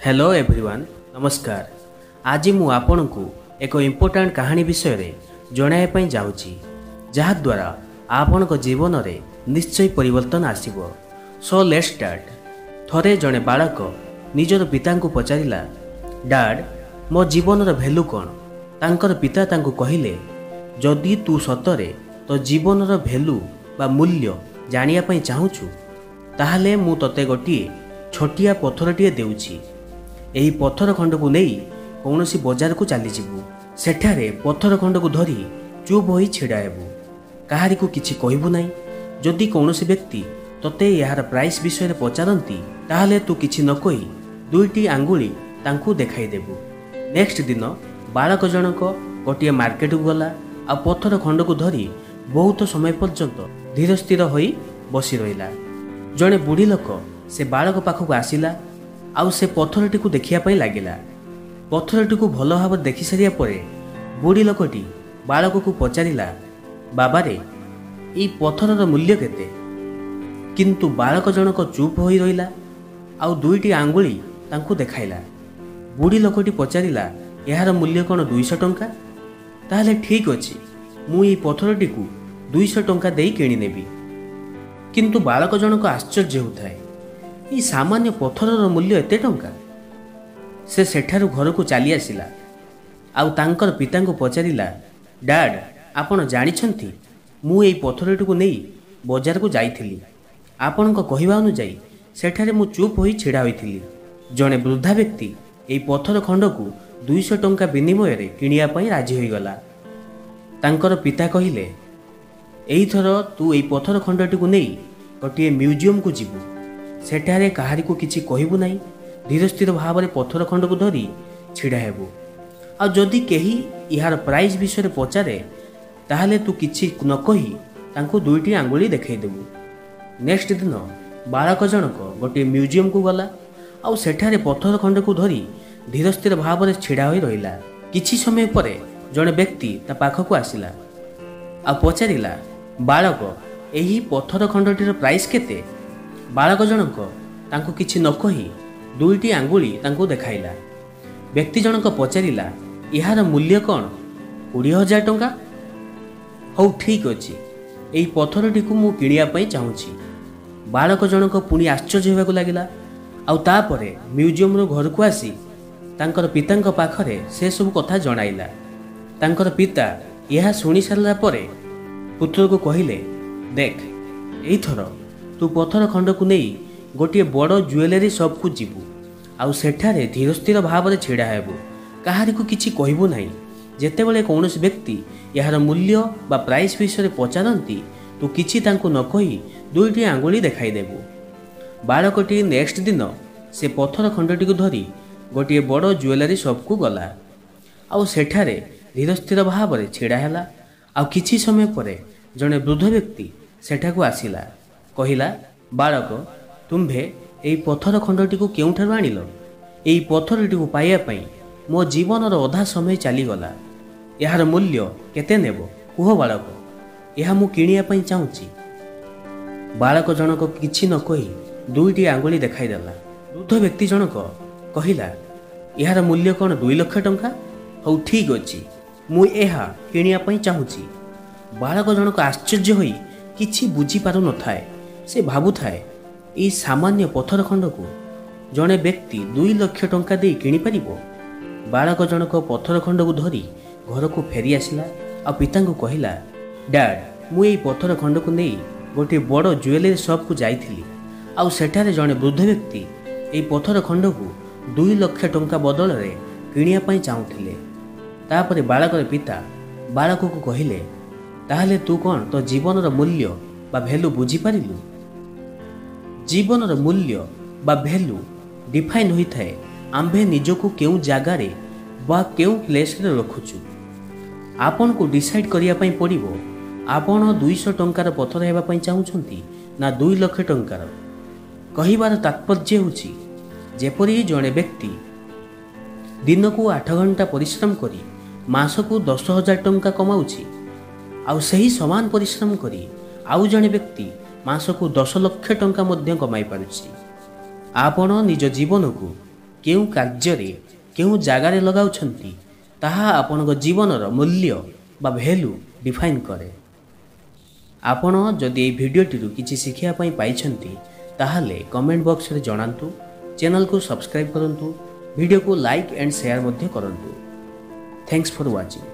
Hello everyone ନମସ୍କାର ଆଜି ମୁଁ ଆପଣଙ୍କୁ ଏକ ଇମ୍ପୋର୍ଟାଣ୍ଟ କାହାଣୀ ବିଷୟରେ ଜଣାଇବା ପାଇଁ ଯାଉଛି ଯାହାଦ୍ୱାରା ଆପଣଙ୍କ ଜୀବନରେ ନିଶ୍ଚୟ ପରିବର୍ତ୍ତନ ଆସିବ ସୋ ଲେଟ୍ ଷ୍ଟାର୍ଟ ଥରେ ଜଣେ ବାଳକ ନିଜର ପିତାଙ୍କୁ ପଚାରିଲା ଡାଡ୍ ମୋ ଜୀବନର ଭ୍ୟାଲୁ କ'ଣ ତାଙ୍କର ପିତା ତାଙ୍କୁ କହିଲେ ଯଦି ତୁ ସତରେ ତୋ ଜୀବନର ଭ୍ୟାଲୁ ବା ମୂଲ୍ୟ ଜାଣିବା ପାଇଁ ଚାହୁଁଛୁ ତାହେଲେ ମୁଁ ତୋତେ ଗୋଟିଏ ଛୋଟିଆ ପଥରଟିଏ ଦେଉଛି ଏହି ପଥର ଖଣ୍ଡକୁ ନେଇ କୌଣସି ବଜାରକୁ ଚାଲିଯିବୁ। ସେଠାରେ ପଥର ଖଣ୍ଡକୁ ଧରି ଚୁପ୍ ହୋଇ ଛିଡ଼ା ହେବୁ। କାହାରିକୁ କିଛି କହିବୁ ନାହିଁ। ଯଦି କୌଣସି ବ୍ୟକ୍ତି ତୋତେ ଏହାର ପ୍ରାଇସ୍ ବିଷୟରେ ପଚାରନ୍ତି ତାହେଲେ ତୁ କିଛି ନ କହି ଦୁଇଟି ଆଙ୍ଗୁଳି ତାଙ୍କୁ ଦେଖାଇଦେବୁ ନେକ୍ସଟ ଦିନ ବାଳକ ଜଣକ ଗୋଟିଏ ମାର୍କେଟକୁ ଗଲା ଆଉ ପଥର ଖଣ୍ଡକୁ ଧରି ବହୁତ ସମୟ ପର୍ଯ୍ୟନ୍ତ ଧୀର ସ୍ଥିର ହୋଇ ବସି ରହିଲା ଜଣେ ବୁଢ଼ୀ ଲୋକ ସେ ବାଳକ ପାଖକୁ ଆସିଲା ଆଉ ସେ ପଥରଟିକୁ ଦେଖିବା ପାଇଁ ଲାଗିଲା ପଥରଟିକୁ ଭଲ ଭାବରେ ଦେଖିସାରିବା ପରେ ବୁଢ଼ୀ ଲୋକଟି ବାଳକକୁ ପଚାରିଲା ବାବାରେ ଏଇ ପଥରର ମୂଲ୍ୟ କେତେ? କିନ୍ତୁ ବାଳକ ଜଣକ ଚୁପ୍ ହୋଇ ରହିଲା ଆଉ ଦୁଇଟି ଆଙ୍ଗୁଳି ତାଙ୍କୁ ଦେଖାଇଲା। ବୁଢ଼ୀ ଲୋକଟି ପଚାରିଲା ଏହାର ମୂଲ୍ୟ କ'ଣ ଦୁଇଶହ ଟଙ୍କା? ତାହେଲେ ଠିକ୍ ଅଛି ମୁଁ ଏଇ ପଥରଟିକୁ ଦୁଇଶହ ଟଙ୍କା ଦେଇ କିଣିନେବି। କିନ୍ତୁ ବାଳକ ଜଣକ ଆଶ୍ଚର୍ଯ୍ୟ ହେଉଥାଏ। ଏଇ ସାମାନ୍ୟ ପଥରର ମୂଲ୍ୟ ଏତେ ଟଙ୍କା? ସେ ସେଠାରୁ ଘରକୁ ଚାଲି ଆସିଲା। ଆଉ ତାଙ୍କର ପିତାଙ୍କୁ ପଚାରିଲା ଡାଡ୍ ଆପଣ ଜାଣିଛନ୍ତି ମୁଁ ଏଇ ପଥରଟିକୁ ନେଇ ବଜାରକୁ ଯାଇଥିଲି। ଆପଣଙ୍କ କହିବା ଅନୁଯାୟୀ ସେଠାରେ ମୁଁ ଚୁପ୍ ହୋଇ ଛିଡ଼ା ହୋଇଥିଲି। ଜଣେ ବୃଦ୍ଧା ବ୍ୟକ୍ତି ଏହି ପଥର ଖଣ୍ଡକୁ ଦୁଇଶହ ଟଙ୍କା ବିନିମୟରେ କିଣିବା ପାଇଁ ରାଜି ହୋଇଗଲା। ତାଙ୍କର ପିତା କହିଲେ ଏଇଥର ତୁ ଏଇ ପଥର ଖଣ୍ଡଟିକୁ ନେଇ ଗୋଟିଏ ମ୍ୟୁଜିୟମକୁ ଯିବୁ। ସେଠାରେ କାହାରିକୁ କିଛି କହିବୁ ନାହିଁ। ଧୀର ସ୍ଥିର ଭାବରେ ପଥର ଖଣ୍ଡକୁ ଧରି ଛିଡ଼ା ହେବୁ। ଆଉ ଯଦି କେହି ଏହାର ପ୍ରାଇସ୍ ବିଷୟରେ ପଚାରେ ତାହେଲେ ତୁ କିଛି ନ କହି ତାଙ୍କୁ ଦୁଇଟି ଆଙ୍ଗୁଳି ଦେଖାଇଦେବୁ। ନେକ୍ସଟ ଦିନ ବାଳକ ଜଣକ ଗୋଟିଏ ମ୍ୟୁଜିୟମକୁ ଗଲା ଆଉ ସେଠାରେ ପଥର ଖଣ୍ଡକୁ ଧରି ଧୀର ସ୍ଥିର ଭାବରେ ଛିଡ଼ା ହୋଇ ରହିଲା। କିଛି ସମୟ ପରେ ଜଣେ ବ୍ୟକ୍ତି ତା ପାଖକୁ ଆସିଲା। ଆଉ ପଚାରିଲା ବାଳକ ଏହି ପଥର ଖଣ୍ଡଟିର ପ୍ରାଇସ୍ କେତେ? ବାଳକ ଜଣକ ତାଙ୍କୁ କିଛି ନ କହି ଦୁଇଟି ଆଙ୍ଗୁଳି ତାଙ୍କୁ ଦେଖାଇଲା। ବ୍ୟକ୍ତି ଜଣକ ପଚାରିଲା ଏହାର ମୂଲ୍ୟ କ'ଣ? କୋଡ଼ିଏ ହଜାର ଟଙ୍କା? ହଉ ଠିକ୍ ଅଛି। ଏହି ପଥରଟିକୁ ମୁଁ କିଣିବା ପାଇଁ ଚାହୁଁଛି। ବାଳକ ଜଣକ ପୁଣି ଆଶ୍ଚର୍ଯ୍ୟ ହେବାକୁ ଲାଗିଲା। ଆଉ ତାପରେ ମ୍ୟୁଜିୟମରୁ ଘରକୁ ଆସି ତାଙ୍କର ପିତାଙ୍କ ପାଖରେ ସେସବୁ କଥା ଜଣାଇଲା। ତାଙ୍କର ପିତା ଏହା ଶୁଣି ସାରିଲା ପରେ ପୁତ୍ରକୁ କହିଲେ ଦେଖ ଏଇଥର ତୁ ପଥର ଖଣ୍ଡକୁ ନେଇ ଗୋଟିଏ ବଡ଼ ଜୁଏଲାରୀ ସପ୍କୁ ଯିବୁ। ଆଉ ସେଠାରେ ଧୀର ସ୍ଥିର ଭାବରେ ଛିଡ଼ା ହେବୁ। କାହାରିକୁ କିଛି କହିବୁ ନାହିଁ। ଯେତେବେଳେ କୌଣସି ବ୍ୟକ୍ତି ଏହାର ମୂଲ୍ୟ ବା ପ୍ରାଇସ୍ ବିଷୟରେ ପଚାରନ୍ତି ତୁ କିଛି ତାଙ୍କୁ ନ କହି ଦୁଇଟି ଆଙ୍ଗୁଳି ଦେଖାଇଦେବୁ ବାଳକଟି ନେକ୍ସଟ ଦିନ ସେ ପଥର ଖଣ୍ଡଟିକୁ ଧରି ଗୋଟିଏ ବଡ଼ ଜୁଏଲାରୀ ସପ୍କୁ ଗଲା। ଆଉ ସେଠାରେ ଧୀର ସ୍ଥିର ଭାବରେ ଛିଡ଼ା ହେଲା। ଆଉ କିଛି ସମୟ ପରେ ଜଣେ ବୃଦ୍ଧ ବ୍ୟକ୍ତି ସେଠାକୁ ଆସିଲା। କହିଲା ବାଳକ ତୁମ୍ଭେ ଏହି ପଥର ଖଣ୍ଡଟିକୁ କେଉଁଠାରୁ ଆଣିଲ? ଏହି ପଥରଟିକୁ ପାଇବା ପାଇଁ ମୋ ଜୀବନର ଅଧା ସମୟ ଚାଲିଗଲା। ଏହାର ମୂଲ୍ୟ କେତେ ନେବ? କୁହ ବାଳକ। ଏହା ମୁଁ କିଣିବା ପାଇଁ ଚାହୁଁଛି ବାଳକ ଜଣକ କିଛି ନ କହି ଦୁଇଟି ଆଙ୍ଗୁଳି ଦେଖାଇଦେଲା। ବୃଦ୍ଧ ବ୍ୟକ୍ତି ଜଣକ କହିଲା ଏହାର ମୂଲ୍ୟ କ'ଣ ଦୁଇ ଲକ୍ଷ ଟଙ୍କା? ହଉ ଠିକ୍ ଅଛି ମୁଁ ଏହା କିଣିବା ପାଇଁ ଚାହୁଁଛି। ବାଳକ ଜଣକ ଆଶ୍ଚର୍ଯ୍ୟ ହୋଇ କିଛି ବୁଝିପାରୁନଥାଏ ସେ ଭାବୁଥାଏ ଏଇ ସାମାନ୍ୟ ପଥର ଖଣ୍ଡକୁ ଜଣେ ବ୍ୟକ୍ତି ଦୁଇ ଲକ୍ଷ ଟଙ୍କା ଦେଇ କିଣିପାରିବ? ବାଳକ ଜଣକ ପଥର ଖଣ୍ଡକୁ ଧରି ଘରକୁ ଫେରି ଆସିଲା ଆଉ ପିତାଙ୍କୁ କହିଲା ଡାଡ୍ ମୁଁ ଏଇ ପଥର ଖଣ୍ଡକୁ ନେଇ ଗୋଟିଏ ବଡ଼ ଜୁଏଲାରୀ ସପ୍କୁ ଯାଇଥିଲି ଆଉ ସେଠାରେ ଜଣେ ବୃଦ୍ଧ ବ୍ୟକ୍ତି ଏଇ ପଥର ଖଣ୍ଡକୁ ଦୁଇ ଲକ୍ଷ ଟଙ୍କା ବଦଳରେ କିଣିବା ପାଇଁ ଚାହୁଁଥିଲେ। ତାପରେ ବାଳକର ପିତା ବାଳକକୁ କହିଲେ ତାହେଲେ ତୁ କ'ଣ ତୋ ଜୀବନର ମୂଲ୍ୟ ବା ଭ୍ୟାଲୁ ବୁଝିପାରିଲୁ? ଜୀବନର ମୂଲ୍ୟ ବା ଭ୍ୟାଲୁ ଡିଫାଇନ୍ ହୋଇଥାଏ। ଆମ୍ଭେ ନିଜକୁ କେଉଁ ଜାଗାରେ ବା କେଉଁ ପ୍ଲେସ୍ରେ ରଖୁଛୁ। ଆପଣଙ୍କୁ ଡିସାଇଡ଼୍ କରିବା ପାଇଁ ପଡ଼ିବ ଆପଣ ଦୁଇଶହ ଟଙ୍କାର ପଥର ହେବା ପାଇଁ ଚାହୁଁଛନ୍ତି ନା ଦୁଇ ଲକ୍ଷ ଟଙ୍କାର? କହିବାର ତାତ୍ପର୍ଯ୍ୟ ହେଉଛି ଯେପରି ଜଣେ ବ୍ୟକ୍ତି ଦିନକୁ ଆଠ ଘଣ୍ଟା ପରିଶ୍ରମ କରି ମାସକୁ ଦଶ ହଜାର ଟଙ୍କା କମାଉଛି ଆଉ ସେହି ସମାନ ପରିଶ୍ରମ କରି ଆଉ ଜଣେ ବ୍ୟକ୍ତି ମାସକୁ ଦଶ ଲକ୍ଷ ଟଙ୍କା ମଧ୍ୟ କମାଇ ପାରୁଛି। ଆପଣ ନିଜ ଜୀବନକୁ କେଉଁ କାର୍ଯ୍ୟରେ କେଉଁ ଜାଗାରେ ଲଗାଉଛନ୍ତି ତାହା ଆପଣଙ୍କ ଜୀବନର ମୂଲ୍ୟ ବା ଭ୍ୟାଲୁ ଡିଫାଇନ୍ କରେ। ଆପଣ ଯଦି ଏହି ଭିଡ଼ିଓଟିରୁ କିଛି ଶିଖିବା ପାଇଁ ପାଇଛନ୍ତି ତାହେଲେ କମେଣ୍ଟ ବକ୍ସରେ ଜଣାନ୍ତୁ ଚ୍ୟାନେଲକୁ ସବସ୍କ୍ରାଇବ୍ କରନ୍ତୁ ଭିଡ଼ିଓକୁ ଲାଇକ୍ ଆଣ୍ଡ ସେୟାର ମଧ୍ୟ କରନ୍ତୁ। Thanks for watching